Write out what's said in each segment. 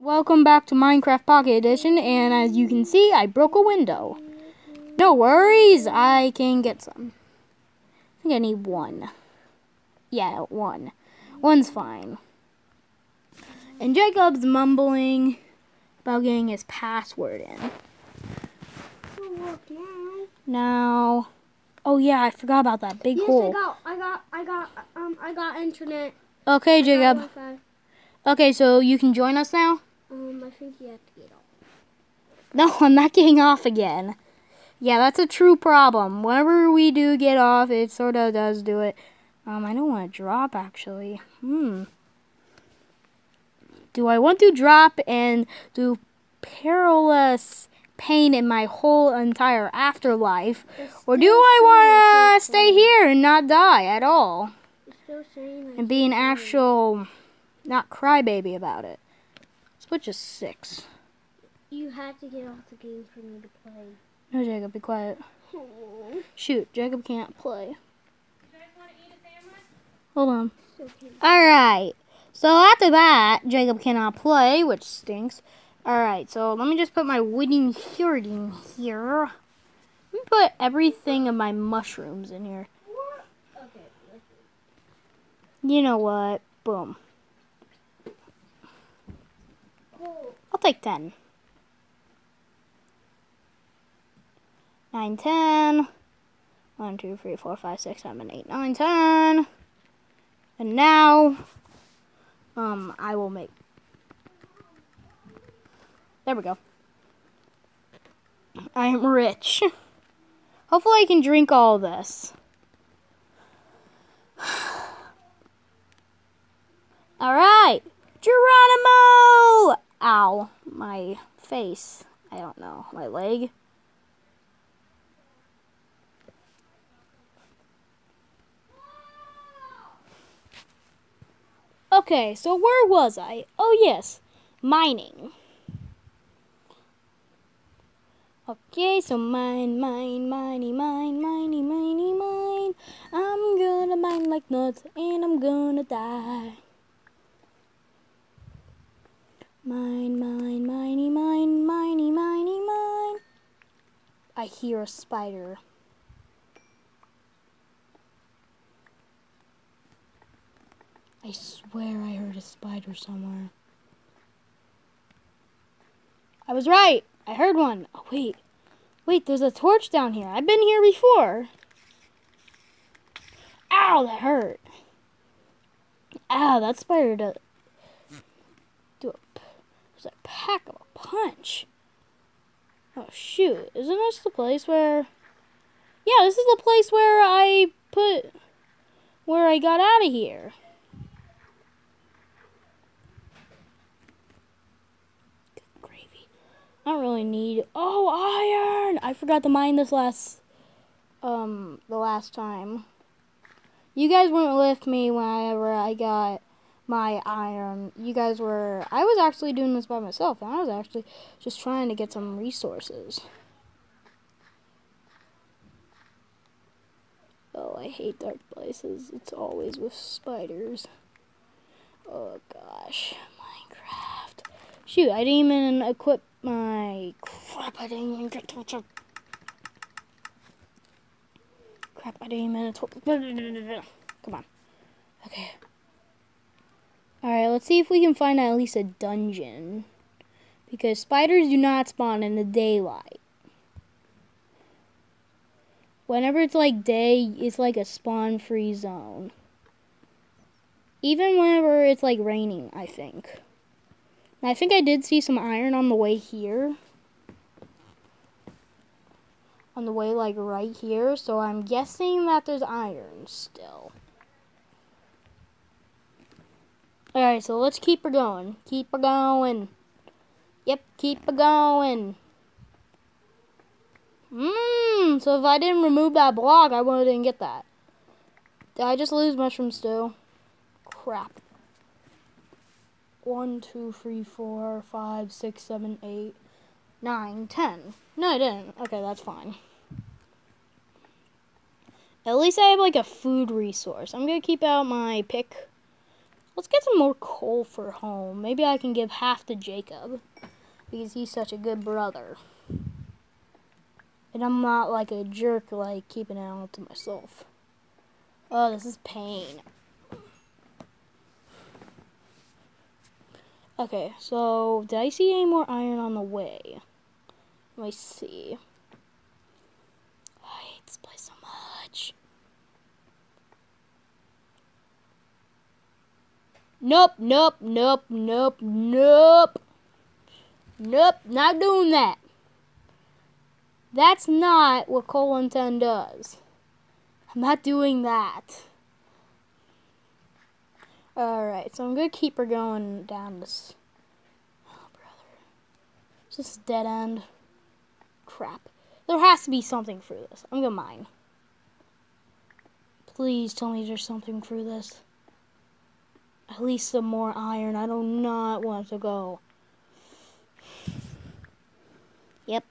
Welcome back to Minecraft Pocket Edition, and as you can see, I broke a window. No worries, I can get some. I think I need one. Yeah, one. One's fine. And Jacob's mumbling about getting his password in. Now, oh yeah, I forgot about that big Yes, hole. I got, I got, I got, um, I got internet. Okay, Jacob. Okay, so you can join us now? Um, I think you have to get off. No, I'm not getting off again. Yeah, that's a true problem. Whenever we do get off, it sort of does do it. Um, I don't want to drop, actually. Hmm. Do I want to drop and do perilous pain in my whole entire afterlife? It's Or do I want to stay here and not die at all? Still And be an actual, not crybaby about it. Switch is six. You had to get off the game for me to play. No, Jacob, be quiet. Shoot, Jacob can't play. Hold on. Alright. So after that, Jacob cannot play, which stinks. Alright, so let me just put my wooden here in here. Let me put everything of my mushrooms in here. Okay. You know what? Boom. I'll take 10. 9, 10. 1, 2, 3, 4, 5, 6, 7, 8, 9, 10. And now, um, I will make. There we go. I am rich. Hopefully, I can drink all this. all right. Geronimo! Ow, my face. I don't know, my leg. Okay, so where was I? Oh, yes, mining. Okay, so mine, mine, miney, mine, miney, miney, mine. I'm gonna mine like nuts and I'm gonna die. Mine, mine, miney, mine, miney, miney, mine. I hear a spider. I swear I heard a spider somewhere. I was right. I heard one. Oh, wait. Wait, there's a torch down here. I've been here before. Ow, that hurt. Ow, that spider does there's a pack of a punch. Oh shoot! Isn't this the place where? Yeah, this is the place where I put where I got out of here. Good gravy. I don't really need. Oh, iron! I forgot to mine this last um the last time. You guys weren't with me whenever I got my iron. You guys were. I was actually doing this by myself, and I was actually just trying to get some resources. Oh, I hate dark places. It's always with spiders. Oh gosh, Minecraft. Shoot, I didn't even equip my crap. I didn't even get to. Crap, I didn't even. Come on. Okay. Alright, let's see if we can find at least a dungeon. Because spiders do not spawn in the daylight. Whenever it's like day, it's like a spawn free zone. Even whenever it's like raining, I think. I think I did see some iron on the way here. On the way like right here, so I'm guessing that there's iron still. Alright, so let's keep her going. Keep her going. Yep, keep her going. Mmm, so if I didn't remove that block, I wouldn't get that. Did I just lose mushroom stew? Crap. One, two, three, four, five, six, seven, eight, nine, ten. No, I didn't. Okay, that's fine. At least I have like a food resource. I'm gonna keep out my pick Let's get some more coal for home. Maybe I can give half to Jacob because he's such a good brother. And I'm not like a jerk, like keeping it all to myself. Oh, this is pain. Okay, so did I see any more iron on the way? Let me see. I hate this place so much. Nope, nope, nope, nope, nope. Nope, not doing that. That's not what Colelen 10 does. I'm not doing that. Alright, so I'm going to keep her going down this. Oh, brother. Is this dead end? Crap. There has to be something through this. I'm going to mine. Please tell me there's something through this. At least some more iron. I do not want to go. Yep.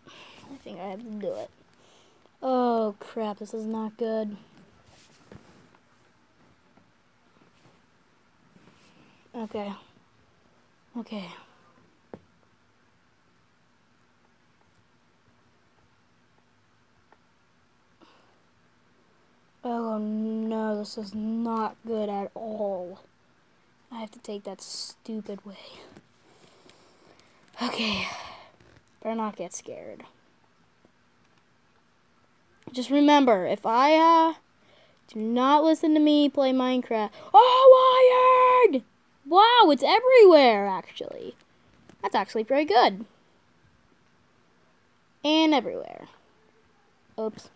I think I have to do it. Oh crap, this is not good. Okay. Okay. Oh no, this is not good at all. I have to take that stupid way. Okay. Better not get scared. Just remember, if I uh, do not listen to me play Minecraft. Oh, iron! Wow, it's everywhere, actually. That's actually pretty good. And everywhere. Oops.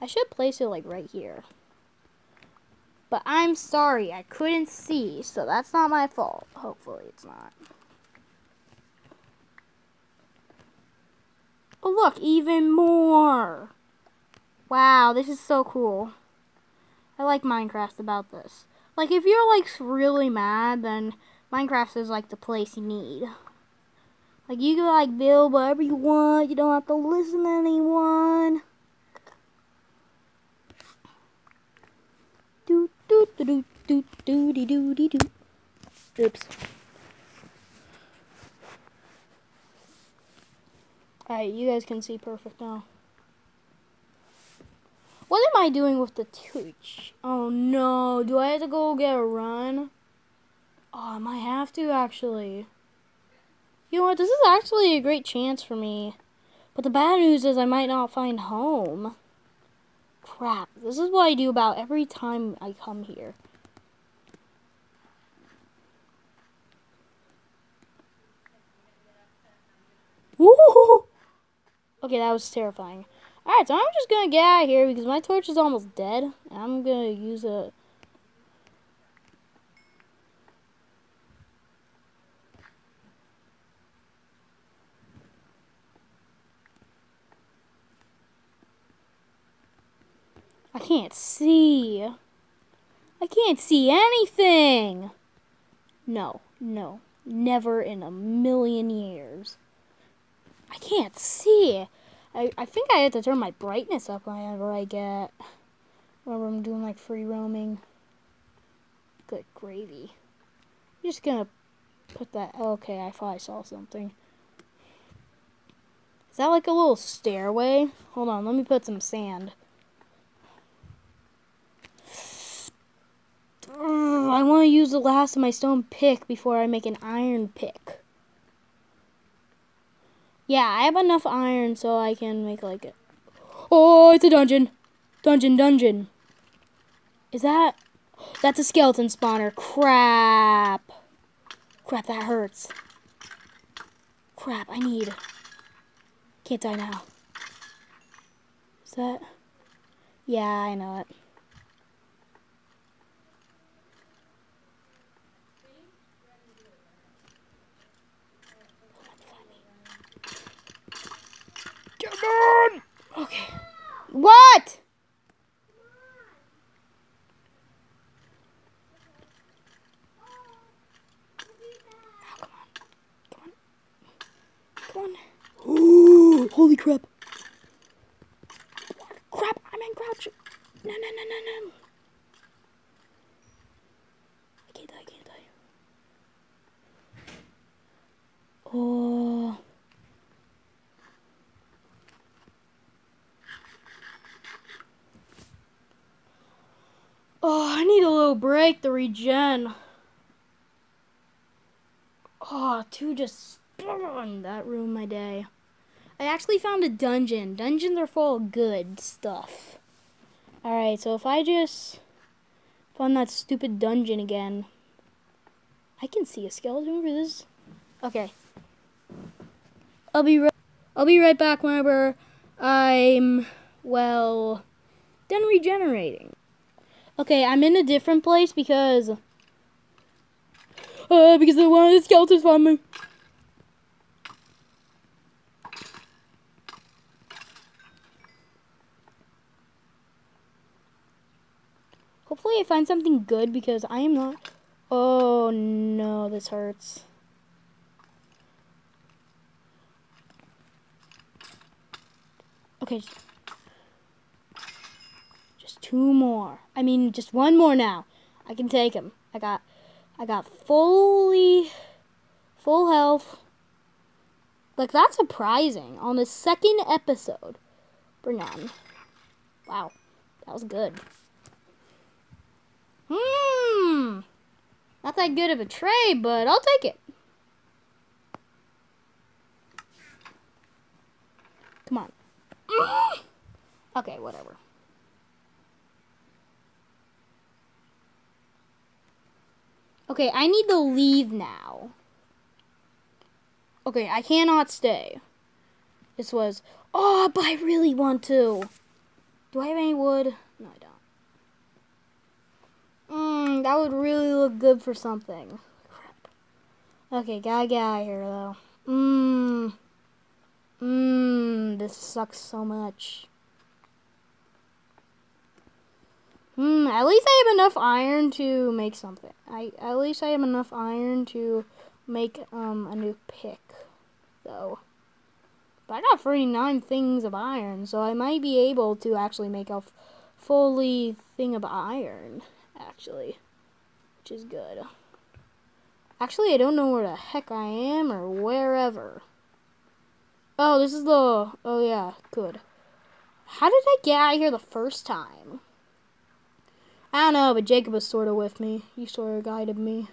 I should place it, like, right here. But I'm sorry, I couldn't see, so that's not my fault. Hopefully it's not. Oh, look, even more. Wow, this is so cool. I like Minecraft about this. Like, if you're, like, really mad, then Minecraft is, like, the place you need. Like, you can, like, build whatever you want. You don't have to listen to anyone. Do do do do do do do do. Oops. Alright, you guys can see perfect now. What am I doing with the torch? Oh no, do I have to go get a run? Oh, I might have to actually. You know what, this is actually a great chance for me. But the bad news is I might not find home. Crap, this is what I do about every time I come here. Okay, that was terrifying. Alright, so I'm just to get out of here because my torch is almost dead. I'm to use a... can't see. I can't see anything. No, no, never in a million years. I can't see. I, I think I have to turn my brightness up whenever I get, whenever I'm doing like free roaming. Good gravy. I'm just gonna put that, okay, I thought I saw something. Is that like a little stairway? Hold on, let me put some sand. I want to use the last of my stone pick before I make an iron pick. Yeah, I have enough iron so I can make like a... Oh, it's a dungeon. Dungeon, dungeon. Is that... That's a skeleton spawner. Crap. Crap, that hurts. Crap, I need... Can't die now. Is that... Yeah, I know it. Okay. What? Oh, come on. Come on. Come on. Ooh, holy. Crap, I'm in crouch. No, no, no, no, no. I can't die, I can't The regen. Oh, two just spawned. That ruined my day. I actually found a dungeon. Dungeons are full of good stuff. Alright, so if I just find that stupid dungeon again. I can see a skeleton for this. Okay. I'll be right I'll be right back whenever I'm well done regenerating. Okay, I'm in a different place because uh, because one of the skeletons found me. Hopefully I find something good because I am not... Oh no, this hurts. Okay. Just two more. I mean, just one more now. I can take him. I got, I got fully, full health. Like, that's surprising. On the second episode. Bring on. Wow. That was good. Hmm. Not that good of a trade, but I'll take it. Come on. Okay, whatever. Okay, I need to leave now. Okay, I cannot stay. This was... Oh, but I really want to. Do I have any wood? No, I don't. Mmm, that would really look good for something. Crap. Okay, gotta get out of here, though. Mmm. Mmm, this sucks so much. Hmm, at least I have enough iron to make something. I At least I have enough iron to make um, a new pick, though. But I got 49 things of iron, so I might be able to actually make a fully thing of iron actually, which is good. Actually, I don't know where the heck I am or wherever. Oh, this is the, oh yeah, good. How did I get out here the first time? I don't know, but Jacob was sort of with me. He sort of guided me.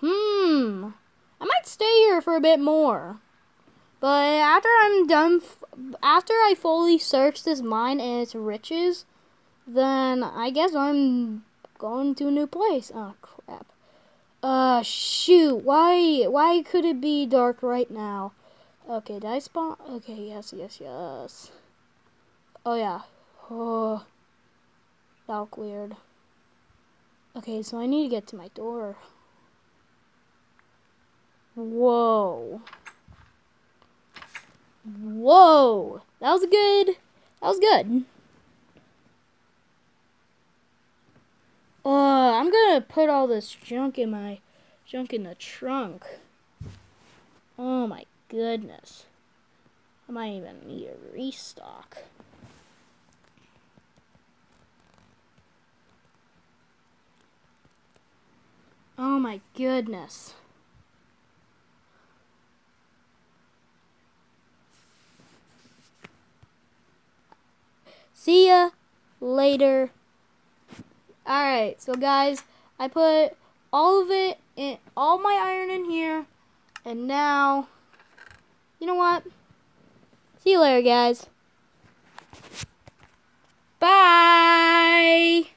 Hmm. I might stay here for a bit more. But after I'm done, after I fully search this mine and its riches, then I guess I'm going to a new place. Oh, crap. Uh, shoot. Why, why could it be dark right now? Okay, did I spawn? Okay, yes, yes, yes. Oh, yeah. Oh, that weird. Okay, so I need to get to my door. Whoa. Whoa. That was good. That was good. Oh, I'm gonna put all this junk in my junk in the trunk. Oh my goodness. I might even need a restock. Oh my goodness. See ya later. Alright, so guys, I put all of it in, all my iron in here. And now, you know what? See you later, guys. Bye!